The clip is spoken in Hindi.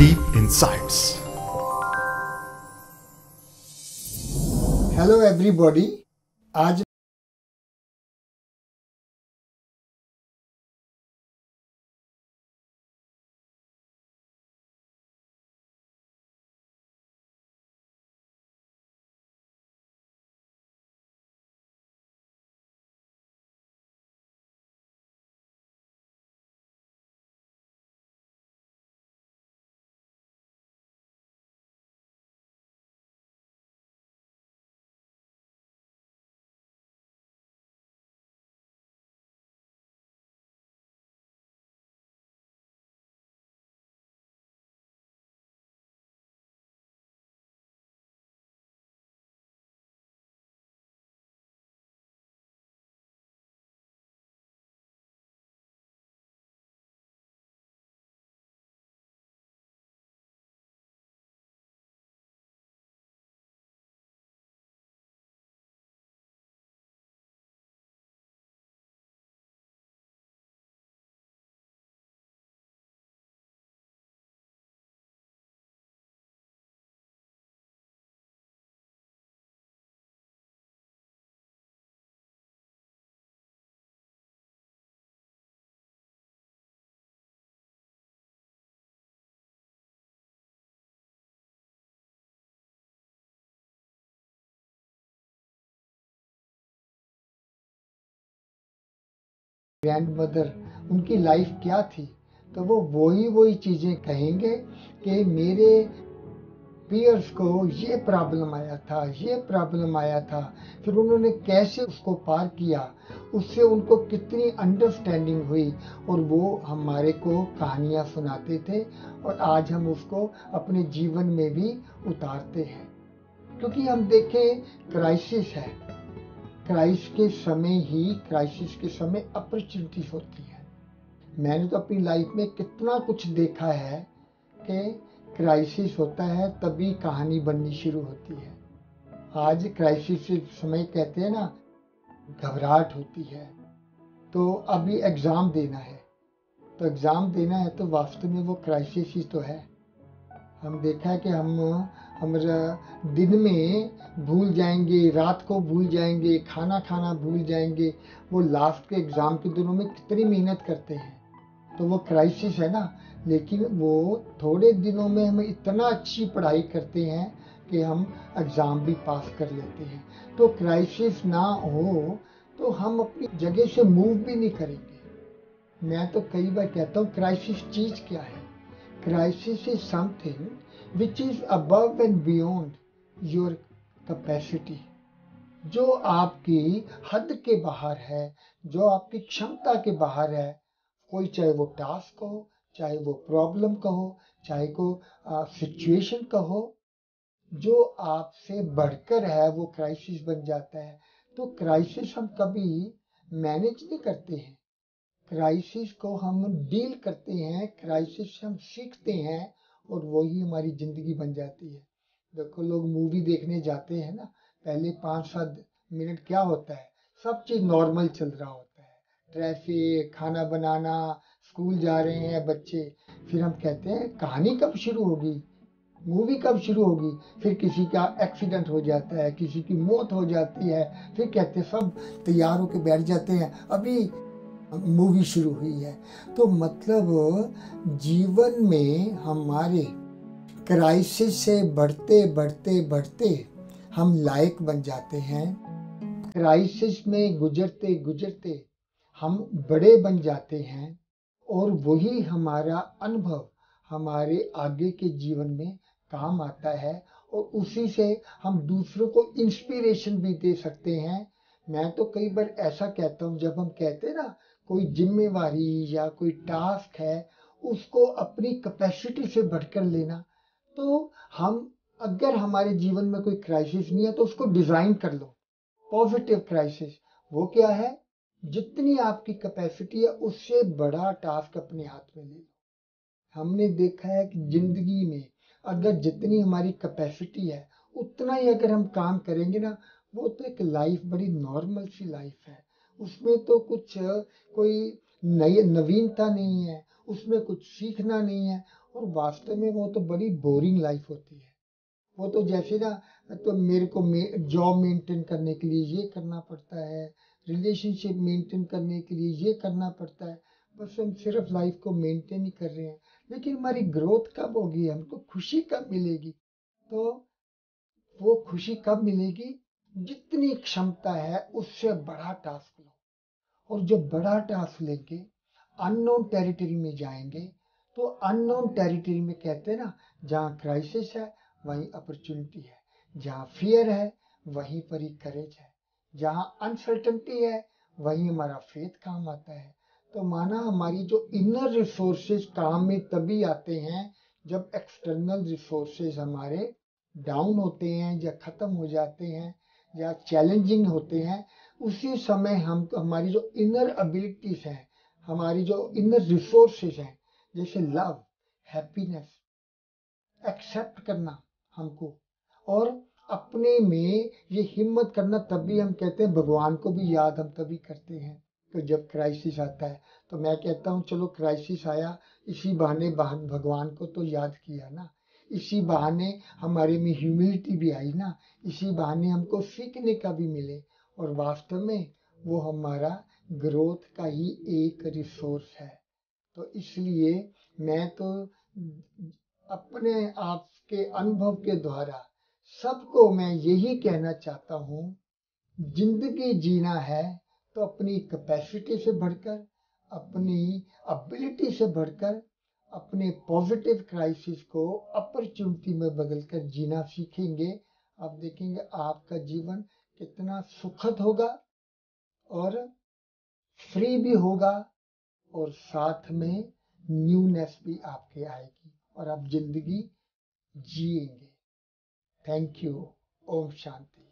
deep insights. Hello, everybody. Aj grandmother उनकी लाइफ क्या थी? तो वो वही वही चीज़ें कहेंगे कि मेरे पियर्स को ये प्रॉब्लम आया था, ये प्रॉब्लम आया था। फिर उन्होंने कैसे उसको पार किया? उससे उनको कितनी अंडरस्टैंडिंग हुई? और वो हमारे को कहानियाँ सुनाते थे और आज हम उसको अपने जीवन में भी उतारते हैं। क्योंकि हम देखें क्राइसिस है। क्राइसिस के समय ही, क्राइसिस के समय अपॉर्चुनिटी होती है। मैंने तो अपनी लाइफ में कितना कुछ देखा है कि क्राइसिस होता है तभी कहानी बननी शुरू होती है। आज क्राइसिस के समय कहते हैं ना, घबराहट होती है। तो अभी एग्ज़ाम देना है। तो एग्ज़ाम देना है तो वास्तव में वो क्राइसिस ही तो है। हम देखा है कि हम हम दिन में भूल जाएँगे, रात को भूल जाएँगे, खाना खाना भूल जाएँगे। वो लास्ट के एग्ज़ाम के दिनों में कितनी मेहनत करते हैं। तो वो क्राइसिस है ना। लेकिन वो थोड़े दिनों में हम इतना अच्छी पढ़ाई करते हैं कि हम एग्ज़ाम भी पास कर लेते हैं। तो क्राइसिस ना हो तो हम अपनी जगह से मूव भी नहीं करेंगे। मैं तो कई बार कहता हूँ क्राइसिस चीज़ क्या है? Crisis is something which is above and beyond your capacity जो आपकी हद के बाहर है, जो आपकी क्षमता के बाहर है, कोई चाहे वो टास्क हो, चाहे वो प्रॉब्लम का हो चाहे को सिचुएशन का हो जो आपसे बढ़कर है, वो क्राइसिस बन जाता है। तो क्राइसिस हम कभी मैनेज नहीं करते हैं। क्राइसिस को हम डील करते हैं क्राइसिस से हम सीखते हैं और वही हमारी ज़िंदगी बन जाती है। देखो, लोग मूवी देखने जाते हैं ना, पहले पाँच सात मिनट क्या होता है? सब चीज़ नॉर्मल चल रहा होता है। ट्रैफ़िक खाना बनाना स्कूल जा रहे हैं बच्चे। फिर हम कहते हैं, कहानी कब शुरू होगी? मूवी कब शुरू होगी? फिर किसी का एक्सीडेंट हो जाता है, किसी की मौत हो जाती है। फिर कहते सब तैयार होकर बैठ जाते हैं। अभी मूवी शुरू हुई है। तो मतलब जीवन में हमारे क्राइसिस से बढ़ते बढ़ते बढ़ते हम लायक बन जाते हैं। क्राइसिस में गुजरते गुजरते हम बड़े बन जाते हैं और वही हमारा अनुभव हमारे आगे के जीवन में काम आता है और उसी से हम दूसरों को इंस्पिरेशन भी दे सकते हैं। मैं तो कई बार ऐसा कहता हूँ, जब हम कहते ना कोई जिम्मेवारी या कोई टास्क है, उसको अपनी कैपेसिटी से बढ़कर लेना। तो हम, अगर हमारे जीवन में कोई क्राइसिस नहीं है तो उसको डिज़ाइन कर लो। पॉजिटिव क्राइसिस वो क्या है? जितनी आपकी कैपेसिटी है, उससे बड़ा टास्क अपने हाथ में ले लो। हमने देखा है कि ज़िंदगी में अगर जितनी हमारी कैपेसिटी है, उतना ही अगर हम काम करेंगे ना, वो तो एक लाइफ बड़ी नॉर्मल सी लाइफ है। उसमें तो कुछ कोई नई, नवीनता नहीं है, उसमें कुछ सीखना नहीं है, और वास्तव में वो तो बड़ी बोरिंग लाइफ होती है। वो तो जैसे ना तो मेरे को जॉब मेंटेन करने के लिए ये करना पड़ता है रिलेशनशिप मेंटेन करने के लिए ये करना पड़ता है, बस हम सिर्फ़ लाइफ को मेंटेन ही कर रहे हैं। लेकिन हमारी ग्रोथ कब होगी? हमको खुशी कब मिलेगी? तो वो खुशी कब मिलेगी? जितनी क्षमता है, उससे बड़ा टास्क लो। और जब बड़ा टास्क लेंगे अननोन टेरिटरी में जाएँगे तो अननोन टेरिटरी में कहते हैं ना, जहाँ क्राइसिस है, वहीं अपॉर्चुनिटी है। जहाँ फियर है, वहीं पर ही करेज है। जहाँ अनसर्टनटी है, वहीं हमारा फेथ काम आता है। तो माना हमारी जो इनर रिसोर्सेज काम में तभी आते हैं, जब एक्सटर्नल रिसोर्सेज हमारे डाउन होते हैं, या ख़त्म हो जाते हैं, या चैलेंजिंग होते हैं उसी समय हम, हमारी जो इनर एबिलिटीज़ हैं, हमारी जो इनर रिसोर्सेज हैं, जैसे लव हैप्पीनेस एक्सेप्ट करना हमको और अपने में ये हिम्मत करना तभी हम कहते हैं भगवान को भी याद हम तभी करते हैं तो जब क्राइसिस आता है। तो मैं कहता हूँ, चलो क्राइसिस आया, इसी बहाने भगवान को तो याद किया ना। इसी बहाने हमारे में ह्यूमिलिटी भी आई ना। इसी बहाने हमको सीखने का भी मिले। और वास्तव में वो हमारा ग्रोथ का ही एक रिसोर्स है। तो इसलिए मैं तो अपने आप के अनुभव के द्वारा सबको मैं यही कहना चाहता हूँ, ज़िंदगी जीना है तो अपनी कैपेसिटी से बढ़कर, अपनी एबिलिटी से बढ़कर, अपने पॉजिटिव क्राइसिस को अपॉर्चुनिटी में बदलकर जीना सीखेंगे। आप देखेंगे आपका जीवन कितना सुखद होगा और फ्री भी होगा और साथ में न्यूनेस भी आपके आएगी और आप ज़िंदगी जिएँगे। Thank you Om Shanti.